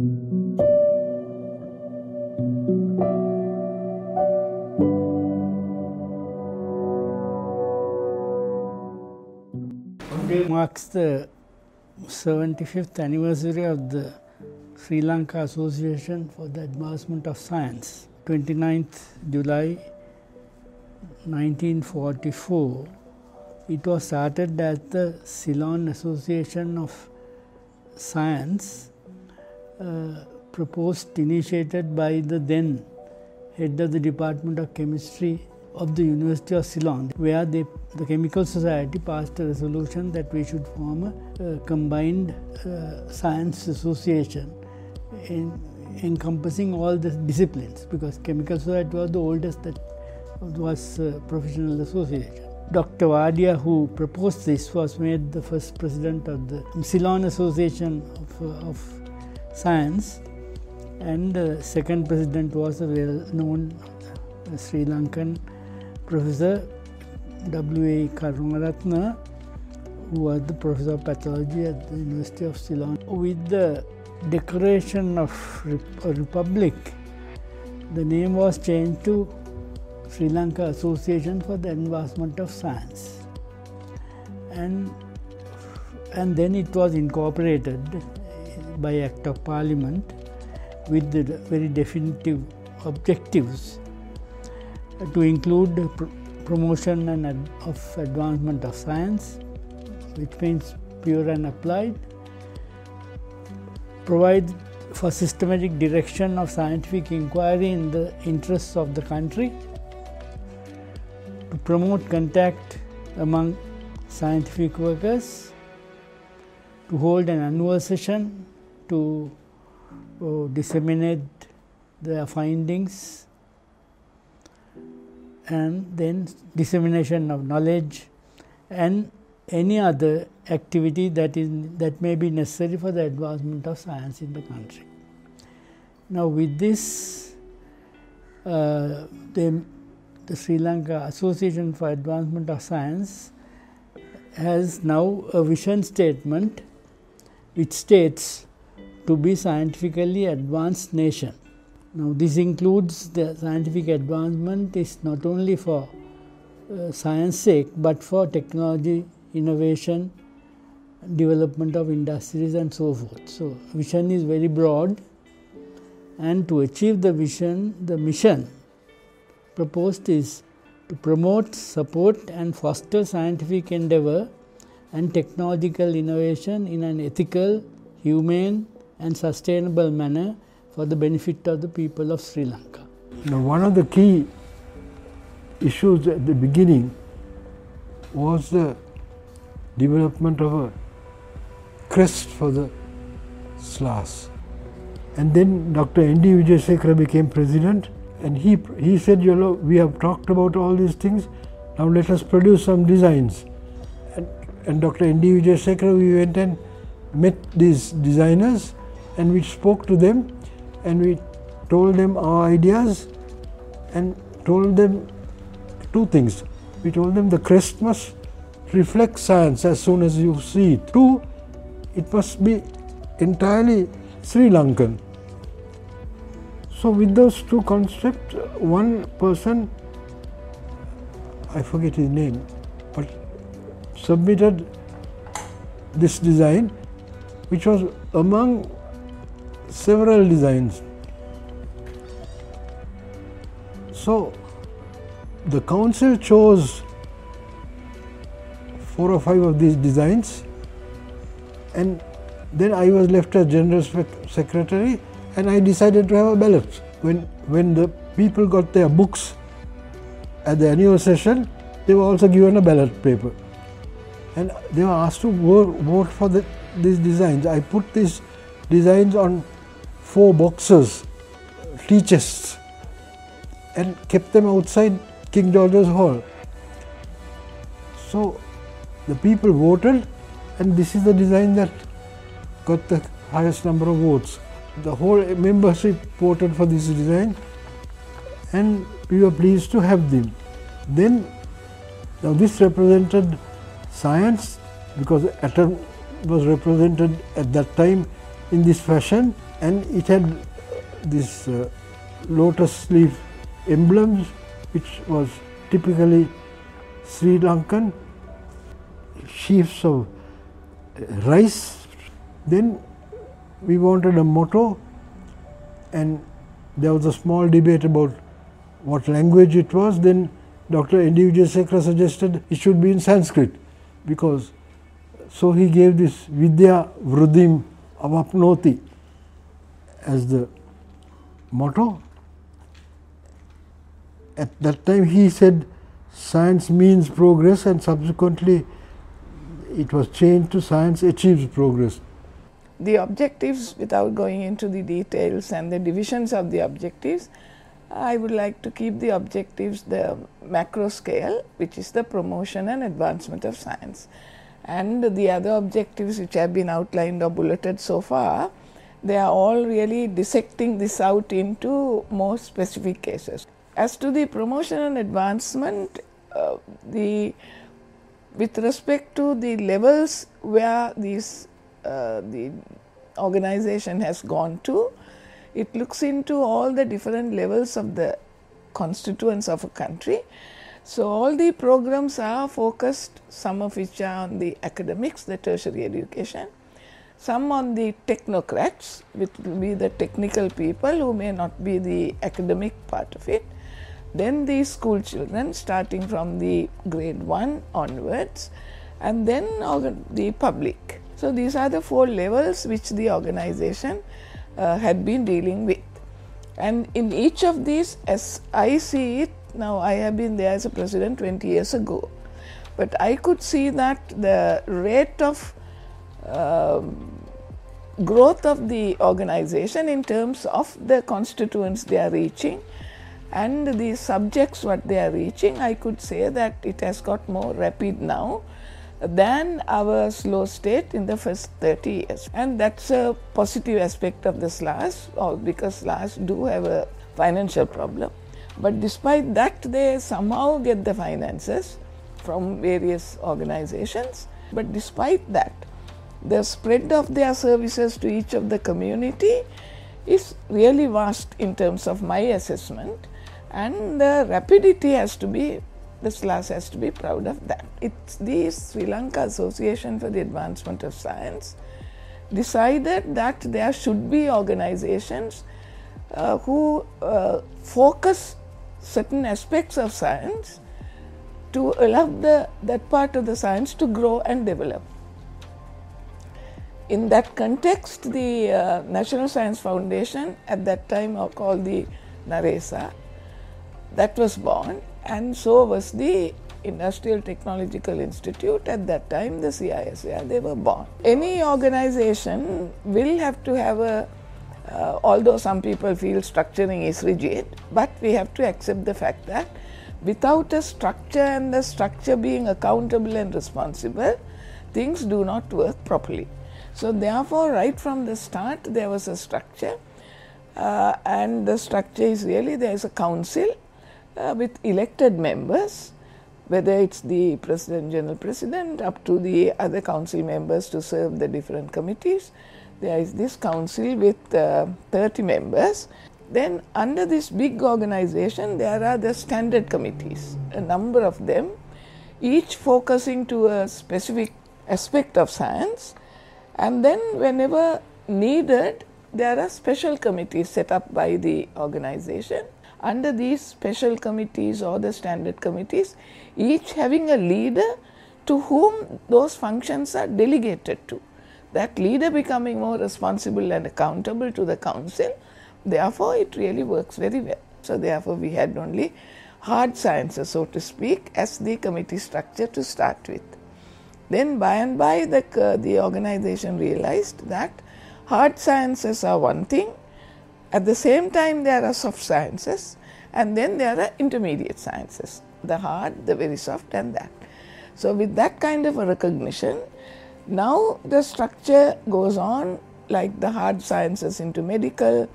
Today marks the 75th anniversary of the Sri Lanka Association for the Advancement of Science. 29th July 1944, it was started as the Ceylon Association of Science, uh, proposed, initiated by the then head of the Department of Chemistry of the University of Ceylon, where they, the Chemical Society passed a resolution that we should form a, combined uh, science association in, encompassing all the disciplines because Chemical Society was the oldest that was a professional association. Dr. Wadia, who proposed this, was made the first president of the Ceylon Association of, uh, of Science, and the second president was a well known Sri Lankan Professor W. A. Karunaratne, who was the professor of pathology at the University of Ceylon. With the declaration of republic, the name was changed to Sri Lanka Association for the Advancement of Science. And, and then it was incorporated by Act of Parliament with very definitive objectives to include pr promotion and ad of advancement of science, which means pure and applied, provide for systematic direction of scientific inquiry in the interests of the country, to promote contact among scientific workers, to hold an annual session to uh, disseminate their findings and then dissemination of knowledge and any other activity that is that may be necessary for the advancement of science in the country. Now, with this, uh, the, the Sri Lanka Association for Advancement of Science has now a vision statement which states to be scientifically advanced nation. Now, this includes the scientific advancement is not only for uh, science sake, but for technology, innovation, development of industries and so forth. So, vision is very broad and to achieve the vision, the mission proposed is to promote, support and foster scientific endeavor and technological innovation in an ethical, humane and sustainable manner for the benefit of the people of Sri Lanka. Now, one of the key issues at the beginning was the development of a crest for the SLAAS. And then Dr. N. D. Wijayasekara became president and he, he said, you know, we have talked about all these things, now let us produce some designs. And, and Dr. N. D. Wijayasekara, we went and met these designers and we spoke to them and we told them our ideas and told them two things. We told them the crest must reflect science as soon as you see it. Two, it must be entirely Sri Lankan. So with those two concepts, one person, I forget his name, but submitted this design, which was among several designs. So the council chose four or five of these designs and then I was left as general secretary and I decided to have a ballot. When, when the people got their books at the annual session, they were also given a ballot paper. And they were asked to vote, vote for the, these designs. I put these designs on four boxes, tea chests, and kept them outside King George's Hall. So the people voted, and this is the design that got the highest number of votes. The whole membership voted for this design, and we were pleased to have them. Then, now this represented science because atom was represented at that time in this fashion and it had this uh, lotus leaf emblems which was typically Sri Lankan sheaves of rice. Then we wanted a motto and there was a small debate about what language it was. Then Dr. N.D. Wijayasekara suggested it should be in Sanskrit because so he gave this Vidya Vrudim Avapnoti as the motto. At that time he said science means progress and subsequently it was changed to science achieves progress. The objectives without going into the details and the divisions of the objectives, I would like to keep the objectives the macro scale which is the promotion and advancement of science. And the other objectives which have been outlined or bulleted so far, they are all really dissecting this out into more specific cases. As to the promotion and advancement, uh, the with respect to the levels where these uh, the organization has gone to, it looks into all the different levels of the constituents of a country. So, all the programs are focused, some of which are on the academics, the tertiary education, some on the technocrats, which will be the technical people who may not be the academic part of it, then the school children starting from the grade 1 onwards and then the public. So, these are the four levels which the organization uh, had been dealing with. And in each of these, as I see it, now I have been there as a president 20 years ago, but I could see that the rate of uh, growth of the organization in terms of the constituents they are reaching and the subjects what they are reaching, I could say that it has got more rapid now than our slow state in the first 30 years. And that's a positive aspect of the SLAAS, because SLAAS do have a financial problem. But despite that, they somehow get the finances from various organizations. But despite that, the spread of their services to each of the community is really vast in terms of my assessment and the rapidity has to be the SLAAS has to be proud of that. It's the Sri Lanka Association for the Advancement of Science decided that there should be organizations uh, who uh, focus certain aspects of science to allow the, that part of the science to grow and develop. In that context, the uh, National Science Foundation, at that time called the NARESA, that was born and so was the Industrial Technological Institute at that time, the CISR, they were born. Any organization will have to have a, uh, although some people feel structuring is rigid, but we have to accept the fact that without a structure and the structure being accountable and responsible, things do not work properly. So, therefore, right from the start, there was a structure, uh, and the structure is really there is a council uh, with elected members, whether it's the president, general president, up to the other council members to serve the different committees. There is this council with uh, 30 members. Then, under this big organization, there are the standard committees, a number of them, each focusing to a specific aspect of science. And then, whenever needed, there are special committees set up by the organization under these special committees or the standard committees, each having a leader to whom those functions are delegated to. That leader becoming more responsible and accountable to the council, therefore, it really works very well. So, therefore, we had only hard sciences, so to speak, as the committee structure to start with. Then, by and by, the, uh, the organization realized that hard sciences are one thing at the same time, there are soft sciences and then there are intermediate sciences, the hard, the very soft and that. So, with that kind of a recognition, now the structure goes on like the hard sciences into medical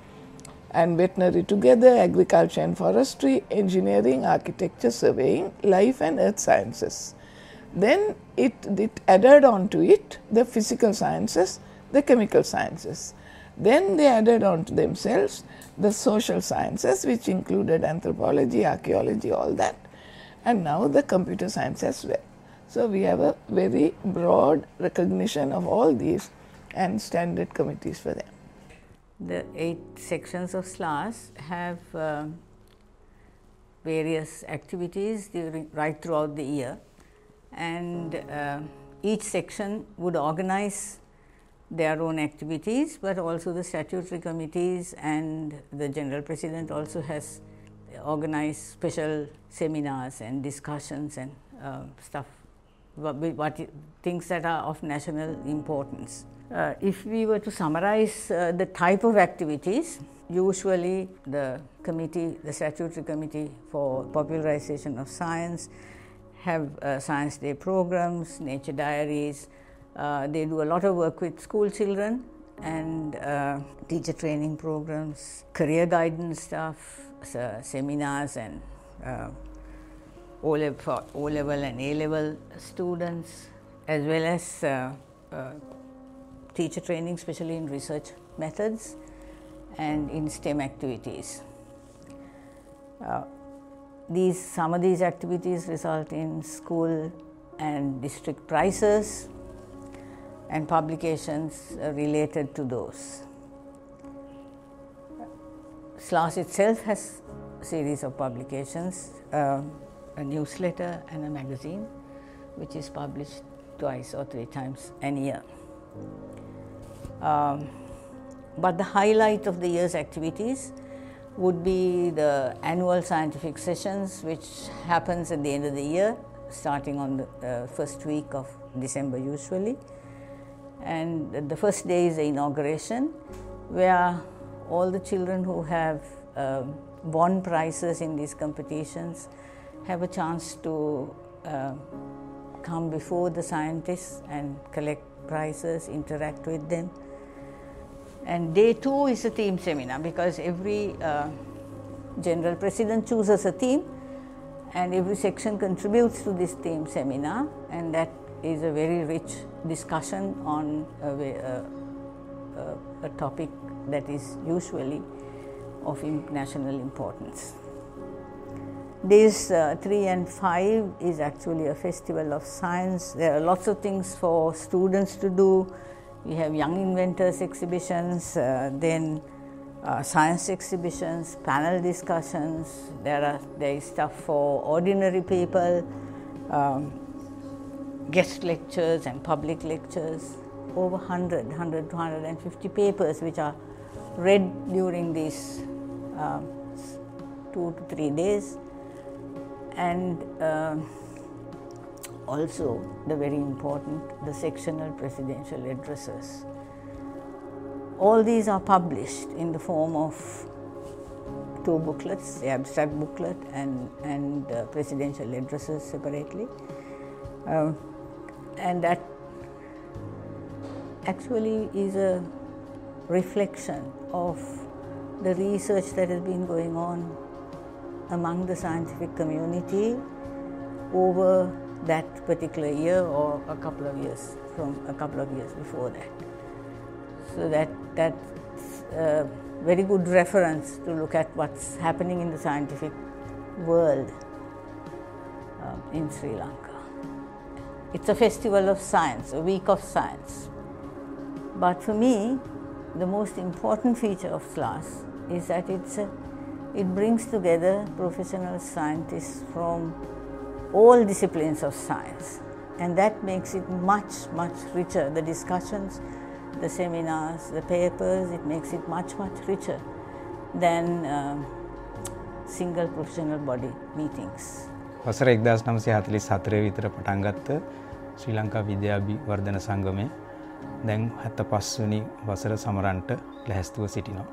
and veterinary together, agriculture and forestry, engineering, architecture, surveying, life and earth sciences. Then it, it added on to it the physical sciences, the chemical sciences Then they added on to themselves the social sciences, which included anthropology, archaeology, all that, and now the computer science as well. So we have a very broad recognition of all these and standard committees for them. The eight sections of SLAAS have uh, various activities during, right throughout the year and uh, each section would organize their own activities, but also the statutory committees and the general president also has organized special seminars and discussions and uh, stuff, what, what, things that are of national importance. Uh, if we were to summarize uh, the type of activities, usually the committee, the statutory committee for popularization of science, have uh, science day programs, nature diaries, uh, they do a lot of work with school children and uh, teacher training programs, career guidance stuff, uh, seminars and uh, O level, for O level and A level students, as well as uh, uh, teacher training, especially in research methods and in STEM activities. These some of these activities result in school and district prizes and publications related to those. SLAAS itself has a series of publications, uh, a newsletter and a magazine which is published twice or three times a year. Um, but the highlight of the year's activities would be the annual scientific sessions which happens at the end of the year starting on the uh, first week of December usually and the first day is the inauguration where all the children who have uh, won prizes in these competitions have a chance to uh, come before the scientists and collect prizes, interact with them. And day two is a theme seminar because every uh, general president chooses a theme and every section contributes to this theme seminar and that is a very rich discussion on a, a, a, topic that is usually of national importance. Days uh, 3 and 5 is actually a festival of science. There are lots of things for students to do. We have young inventors exhibitions, uh, then uh, science exhibitions, panel discussions. There are there is stuff for ordinary people. Um, guest lectures and public lectures, over 100, 100 to 150 papers which are read during these uh, two to three days. And uh, also the very important, the sectional presidential addresses. All these are published in the form of two booklets, the abstract booklet and, and presidential addresses separately. Uh, and that actually is a reflection of the research that has been going on among the scientific community over that particular year or a couple of years from a couple of years before that. So that that's a very good reference to look at what's happening in the scientific world uh, in Sri Lanka. It's a festival of science, a week of science. But for me, the most important feature of SLAAS is that it's a, it brings together professional scientists from all disciplines of science. And that makes it much, much richer. The discussions, the seminars, the papers, it makes it much, much richer than uh, single professional body meetings. වසර එක්දස් නම්සේ හතලි සතරය විතර පටන්ගත්ත ශ්‍රී ලංකා විද්‍යාභි වර්ධන සංගමය දැන් හැත්ත පස්වනි වසර සමරන්ට ලැහැස්තුව සිටිනවා.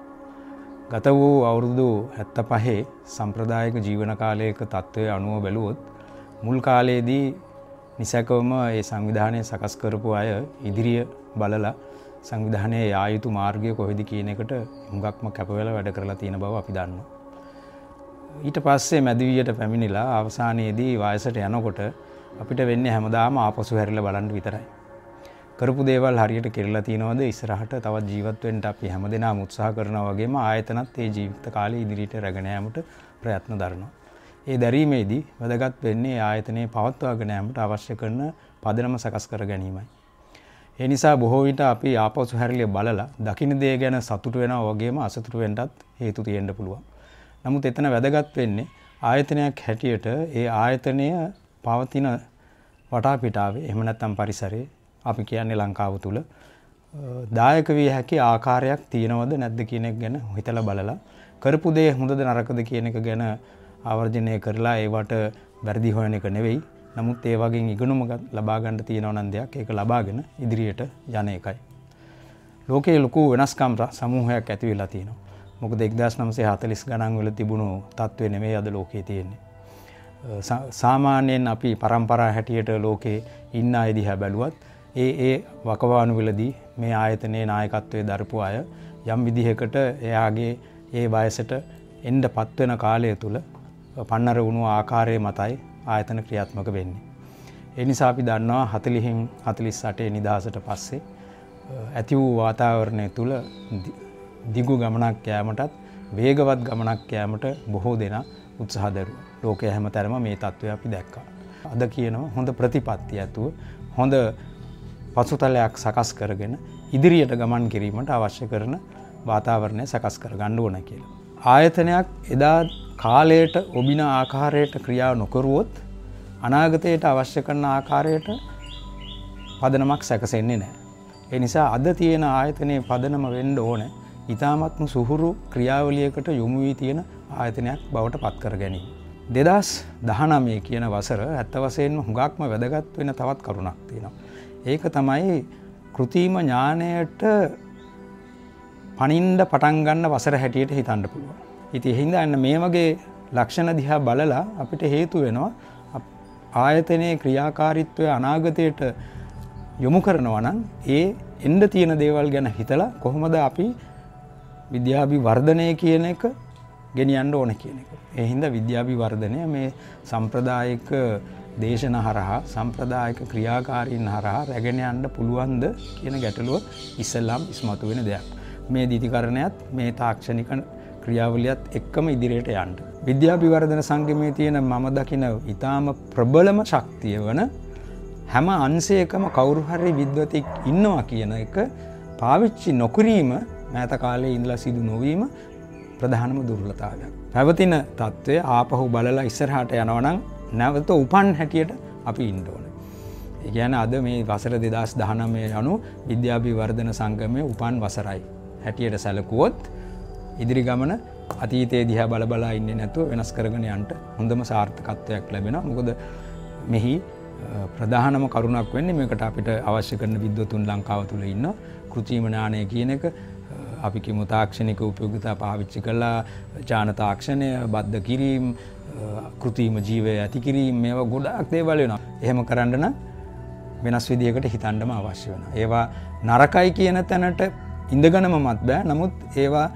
ගත වූ අවුරුදු හැත්ත පහේ සම්ප්‍රදායක ජීවන කාලයක තත්ත්වය අනුව බැලුවොත් මුල් කාලයේදී නිසැකවම ඒ සංවිධානය සකස් කරපු අය ඉදිරිය බලලා සංවිධානයේ යායුතු මාර්ගය කොහෙදි කියන එකට හුඟක්ම කැපවෙල වැඩ කරලා තියෙන බව අපි දන්නවා. ඊට පස්සේ මැදිවියට පැමිණිලා අවසානයේදී වයසට යනකොට අපිට වෙන්න හැමදාම ආපසු හැරිල බලන්ට විතරයි. කරපු දේවල් හරියට කෙරලා තියෙනවද ඉස්සරහට තවත් ජීවත් වෙන්න අපි හැමදෙනාම උත්සාහ කරනවා වගේම ආයතනත් ඒ ජීවිත කාලේ ඉදිරියට රැගෙන යාමට ප්‍රයත්න දරනවා. ඒ දැරීමේදී වැදගත් වෙන්නේ ආයතනයේ පවත්වාගෙන යාමට අවශ්‍ය කරන පදනම සකස් කර ගැනීමයි. ඒ නිසා බොහෝ විට අපි ආපසු හැරිලිය බලලා දකින්න දේ ගැන සතුටු වෙනවා වගේම අසතුටු වෙන්නත් හේතු තියෙන්න පුළුවන්. නමුත් එතන වැදගත් වෙන්නේ ආයතනයක් හැටියට ඒ ආයතනය පවතින වටාපිටාවේ එහෙම නැත්නම් පරිසරයේ අපි කියන්නේ ලංකාව තුල දායක විය හැකි ආකාරයක් තියෙනවද නැද්ද කියන එක ගැන හිතලා බලලා කරපු දේ හොඳද නරකද කියන එක ගැන ආවර්ජනය කරලා ඒවට වැරදි හොයන එක නෙවෙයි. නමුත් ඒ වගේ ඉගෙනුම ලබා ගන්න තියෙනවා නම් දෙයක් ඒක ලබාගෙන ඉදිරියට යන එකයි. ලෝකයේ ලොකු වෙනස්කම් සමූහයක් ඇති වෙලා තියෙනවා. මොකද 1940 ගණන් වල තිබුණු තත්ත්වෙ නෙමෙයි අද ලෝකයේ තියෙන්නේ. සාමාන්‍යයෙන් අපි පරම්පරා හැටියට ලෝකේ ඉන්න අය දිහා බැලුවත් ඒ ඒ වකවානුවලදී මේ ආයතනයේ නායකත්වයේ දරපු අය යම් විදිහකට එයාගේ ඒ වයසට එන්ඩ පත්වෙන කාලය තුළ පන්නර වුණු ආකාරය මතයි ආයතන ක්‍රියාත්මක වෙන්නේ. එනිසා අපි දන්නවා හතලිහින් හතලිස් සටේ නිදහසට පස්සේ ඇති වූ වාතාවරණය තුළ දිගු ගමනක් යෑමටත් වේගවත් ගමනක් යෑමට බොහෝ දෙනා උත්සාහදරු ලෝකය හැම තැරම මේ තත්ත්වය අපි දැක්කා. අද කියනවා හොඳ ප්‍රතිපත්ති ඇතුව හොඳ පසුතලයක් සකස් කරගෙන ඉදිරියට ගමන් කිරීමට අවශ්‍ය කරන වාතාවරණය සකස් කර ගණ්ඩ ඕන කියලා. ආයතනයක් එදා කාලයට ඔබින ආකාරයට ක්‍රියාව නොකරුවොත් අනාගතයට අවශ්‍ය කරන ආකාරයට පදනමක් සැකසෙන්නේ නෑ. එනිසා අද තියෙන ආයතනයේ පදනම වෙන්ඩ ඕන ඉතාමත්ම සුහුරු ක්‍රියාවලියකට යොමු වී තියෙන ආයතනයක් බවට පත් කර ගැනීම. දෙදස් දහනමය කියන වසර ඇත්ත වසයෙන්ම හුඟක්ම වැදගත් වෙන තවත් කරුණක් තියෙනවා. ඒක තමයි කෘතිීම ඥානයට පනින්ඩ පටන්ගන්න වසර හැටියට හිතන්ඩ පුළුව. ඉති හින්ද එන්න මේ වගේ ලක්ෂණ දිහා බලලා අපිට හේතු වෙනවා ආයතනයේ ක්‍රියාකාරිත්වය අනාගතයට යොමු කරනවනම් ඒ එන්ඩ තියෙන දේවල් ගැන හිතලා කොහොමද අපි විද්‍යාභි වර්ධනය කියන එක ගෙනියන්ඩ ඕන කියන එක. එහින්ද විද්‍යාභි වර්ධනය මේ සම්ප්‍රදායක දේශන හරහා සම්ප්‍රදායක ක්‍රියාකාරීන් හරහා රැගෙන යන්න පුළුවන්ද කියන ගැටලුව ඉස්සල්ලාම් ඉස්මතු වෙන දෙයක්. මේ දිතිකරණයත් මේ තාක්ෂණික ක්‍රියාවලියත් එක්කම ඉදිරියට යන්ට. විද්‍යාභිවර්ධන සංගමය තියෙන මම දකින ඉතාම ප්‍රබලම ශක්තිය වන හැම අන්සේකම කවුරුහරි විද්වතෙක් ඉන්නවා කියන එක පාවිච්චි නොකරීම මෑත කාලේ ඉඳලා සිදු නොවීම ප්‍රධානම දුර්ලතාවයක්. පැවතින තත්ත්වය ආපහු බලලා ඉස්සරහට යනවනම් නැවත උපන් හැටියට අපි ඉන්ඩෝන. ගැන අද මේ වසර දෙදස් දහනමය යනු විද්‍යාභිවර්ධන සංගමය උපන් වසරයි. හැටියට සැලකුවොත් ඉදිරි ගමන අතීතයේ දිහා බල බලා ඉන්න නැතුව වෙනස් කරගෙන යන්ට හොඳම සාර්ථකත්වයක් ලැබෙන මොකද මෙහි ප්‍රධානම කරුණක් වෙන්න මේකට අපිට අවශ්‍ය කරන විද්වතුන් ලංකාව තුළ ඉන්න කෘතිීමනානය කියන එක. අපි කිමු තාක්ෂණික උපයෝගතා පාවිච්චි කලා ජානතාක්ෂණය බද්ධ කිරීම් කෘතිීම ජීවය ඇති කිරීම මේවා ගොඩක් දේවලෙන එහෙම කරන්නන වෙනස් විදිකට හිතන්ඩම අවශ්‍ය වන. ඒවා නරකයි කියන තැනට ඉඳගනම මත් බෑ. නමුත් ඒවා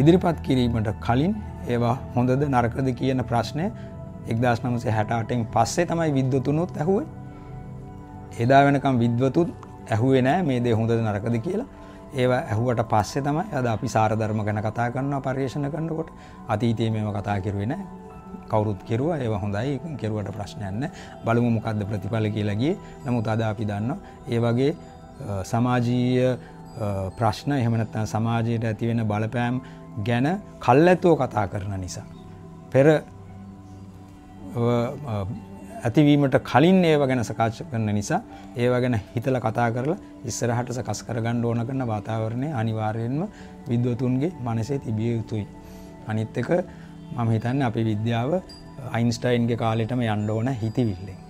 ඉදිරිපත් කිරීමට කලින් ඒවා හොඳද නරකද කියන ප්‍රශ්නය එක්දස් නමසේ හැටාටෙන් පස්සේ තමයි විද්වතුනුත් ඇහුව. එදා වෙනකම් විද්වතුත් ඇහුවේ නෑ මේ දේ හොඳද නරකද කියලා. ඒවා ඇහුවට පස්සේ තමයි අද අපි සාරධර්ම ගැන කතා කරන්න පර්යේෂණ කරන්නකොට අතීතයේ මේම කතා කිරුවෙන කවුරුත් කෙරුව ඒ හොඳයි කෙරුවට ප්‍රශ්නයන්න බලමු මොකක්ද ප්‍රතිඵල කියලගේ නමුත් අද අපි දන්න ඒ වගේ සමාජීය ප්‍රශ්න එහෙමනත්තා සමාජයට ඇතිවෙන බලපෑම් ගැන කල් ඇතුව කතා කරන නිසා. පෙර ඇතිවීමට කලින් ඒව ගැන සකාශ කරන නිසා ඒව ගැන හිතල කතා කරලා ඉස්සරහට සකස් කරගණ්ඩ ඕන කරන වාතාවරණය අනිවාර්යෙන්ම විද්වතුන්ගේ මනසේ තිබිය යුතුයි. අනිත් එක මම හිතන්න අපි විද්‍යාව අයින්ස්ටයින්ගේ කාලෙටම යන්න ඕන හිතිවිල්ලෙන්.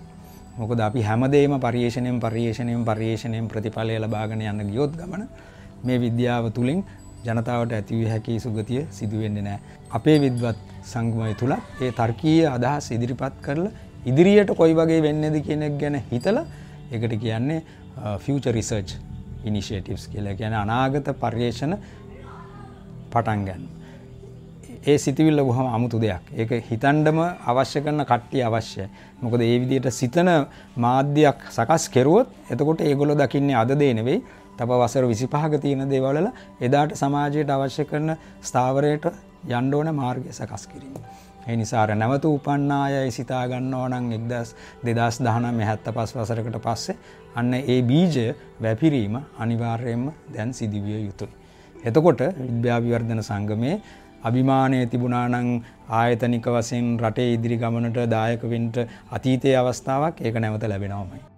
මොකද අපි හැමදේම පර්යේෂණයෙන් පර්යේෂණයෙන් පර්යේෂණයෙන් ප්‍රතිඵලය ලබාගෙන යන්න ගියොත් ගමන මේ විද්‍යාව තුළින් ජනතාවට ඇතිවිය හැකි සුගතිය සිදුවෙන්නේ නෑ. අපේ විද්වත් සංගමය තුළත් ඒ තර්කීය අදහස් ඉදිරිපත් කරලා ඉදිරියට කොයි වගේ වෙන්නද කියනෙක් ගැන හිතල එකට කියන්නේ ෆච රිසර්ච් ඉනිශේටවස් කියලා කියන අනාගත පර්යේෂණ පටන් ගැන්. ඒ සිතිවිල්ල බොහම අමුතු දෙයක්. ඒක හිතන්ඩම අවශ්‍ය කරන කට්ටිය අවශ්‍යයි. මොකද ඒ විදියට සිතන මාධ්‍යයක් සකස් කෙරුවොත් එතකොට ඒගොල්ලෝ දකින්නේ අද දේ නෙවෙයි තව වසර 25ක තියෙන දේවල් වල එදාට සමාජයට අවශ්‍ය කරන ස්ථාවරයට යන්න ඕන මාර්ගය සකස් කිරීම. ඒ නිසා අර නැවත උපන්නාය සිතා ගන්නවා නම් 2019 75 වසරකට පස්සේ අන්න ඒ බීජය වැපිරීම අනිවාර්යයෙන්ම දැන් සිදුවිය යුතුයි. එතකොට විද්‍යාවිවර්ධන සංගමයේ අභිමානය තිබුණානං ආයතනික වසයෙන් රටේ ඉදිරි ගමනට දායකවෙන්ට අතීතය අවස්ථාවක් ඒක නැවත ලැබෙනවමයි.